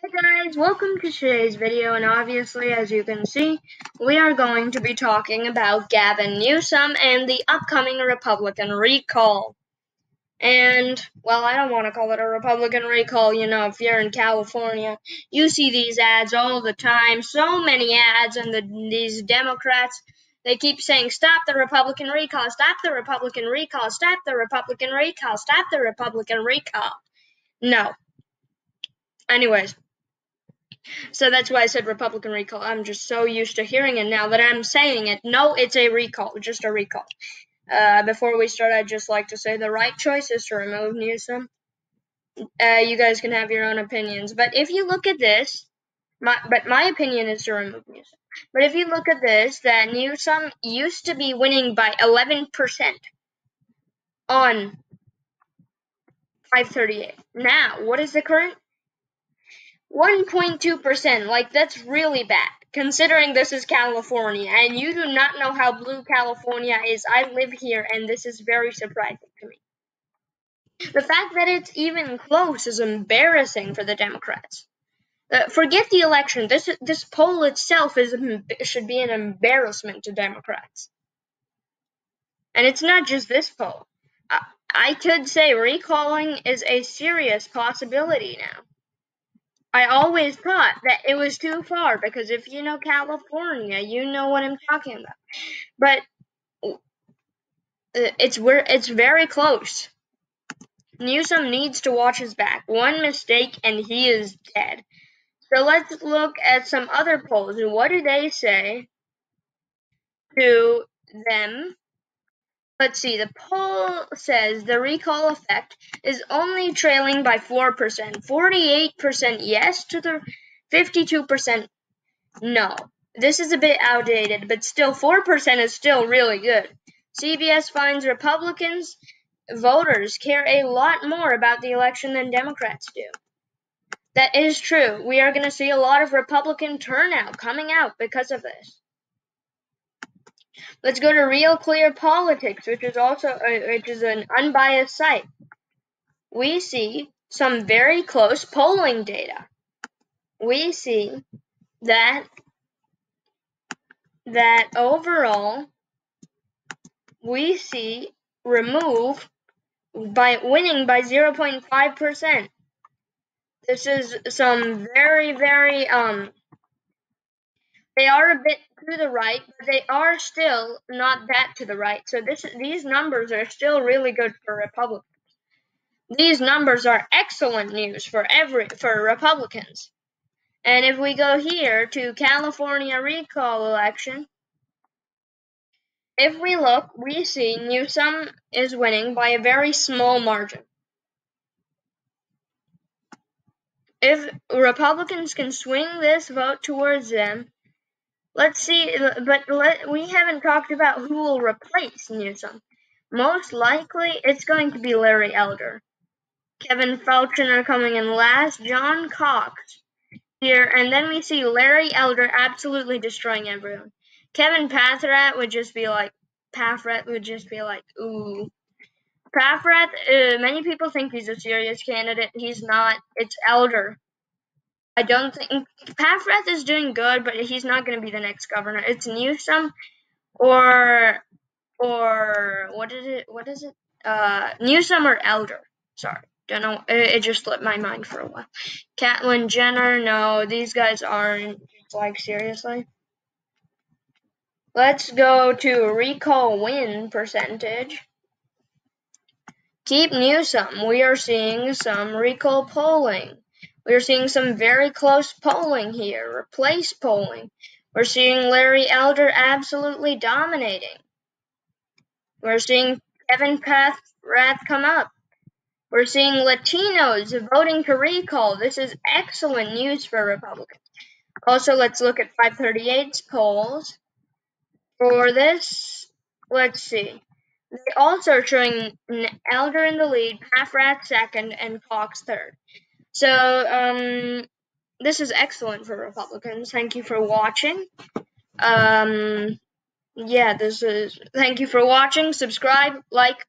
Hey guys, welcome to today's video, and obviously, as you can see, we are going to be talking about Gavin Newsom and the upcoming Republican recall. And, well, I don't want to call it a Republican recall, you know, if you're in California, you see these ads all the time, so many ads, and the, these Democrats, they keep saying, stop the Republican recall, stop the Republican recall, stop the Republican recall, stop the Republican recall. No. Anyways. So that's why I said Republican recall. I'm just so used to hearing it now that I'm saying it. No, it's a recall, just a recall. Uh, before we start, I'd just like to say the right choice is to remove Newsom. Uh, you guys can have your own opinions, but if you look at this, my but my opinion is to remove Newsom. But if you look at this, that Newsom used to be winning by 11% on 538. Now, what is the current? 1.2%, like that's really bad. Considering this is California, and you do not know how blue California is, I live here, and this is very surprising to me. The fact that it's even close is embarrassing for the Democrats. Uh, forget the election. This this poll itself is should be an embarrassment to Democrats. And it's not just this poll. I, I could say recalling is a serious possibility now. I always thought that it was too far because if you know California, you know what I'm talking about. But uh, it's where it's very close. Newsom needs to watch his back. One mistake and he is dead. So let's look at some other polls. And what do they say to them Let's see, the poll says the recall effect is only trailing by 4%. 48% yes to the 52% no. This is a bit outdated, but still 4% is still really good. CBS finds Republicans voters care a lot more about the election than Democrats do. That is true. We are going to see a lot of Republican turnout coming out because of this. Let's go to Real Clear Politics, which is also uh, which is an unbiased site. We see some very close polling data. We see that that overall we see remove by winning by 0.5%. This is some very very um they are a bit to the right, but they are still not that to the right. So this these numbers are still really good for Republicans. These numbers are excellent news for every for Republicans. And if we go here to California recall election, if we look, we see Newsom is winning by a very small margin. If Republicans can swing this vote towards them, Let's see, but let, we haven't talked about who will replace Newsom. Most likely, it's going to be Larry Elder. Kevin Faulconer coming in last, John Cox here, and then we see Larry Elder absolutely destroying everyone. Kevin Paffrath would just be like, Paffrath would just be like, ooh. Paffrath, uh, many people think he's a serious candidate. He's not. It's Elder. I don't think Paffrath is doing good, but he's not going to be the next governor. It's Newsom or or what is it? What is it? Uh, Newsom or Elder. Sorry, don't know. It, it just slipped my mind for a while. Caitlyn Jenner. No, these guys aren't. Like seriously. Let's go to recall win percentage. Keep Newsom. We are seeing some recall polling. We're seeing some very close polling here, replace polling. We're seeing Larry Elder absolutely dominating. We're seeing Kevin Paffrath come up. We're seeing Latinos voting to recall. This is excellent news for Republicans. Also, let's look at 538's polls. For this, let's see. They also are showing Elder in the lead, Paffrath second, and Cox third. So, um, this is excellent for Republicans. Thank you for watching. Um, yeah, this is. Thank you for watching. Subscribe, like,